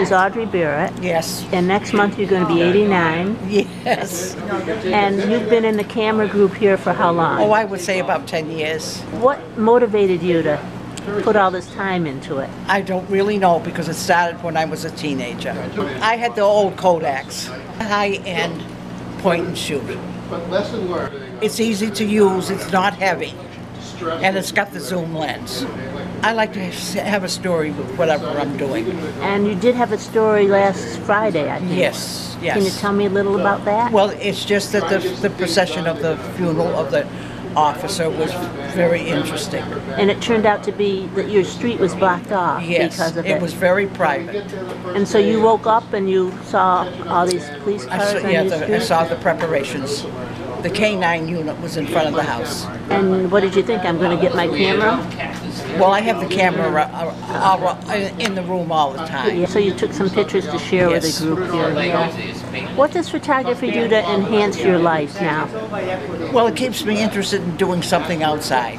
is Audrey Barrett, Yes. and next month you're going to be 89, Yes. and you've been in the camera group here for how long? Oh, long? I would say about 10 years. What motivated you to put all this time into it? I don't really know because it started when I was a teenager. I had the old Kodaks, high-end point and shoot. But lesson learned. It's easy to use, it's not heavy, and it's got the zoom lens. I like to have a story with whatever I'm doing. And you did have a story last Friday, I think. Yes, yes. Can you tell me a little about that? Well, it's just that the, the procession of the funeral of the officer was very interesting. And it turned out to be that your street was blocked off Yes, because of it it was very private. And so you woke up and you saw all these police I cars saw, on yeah, your the, I saw the preparations. The K-9 unit was in front of the house. And what did you think? I'm going to get my camera? Well, I have the camera uh, uh, uh, in the room all the time. So you took some pictures to share with the group here. Yeah. What does photography do to enhance your life now? Well, it keeps me interested in doing something outside.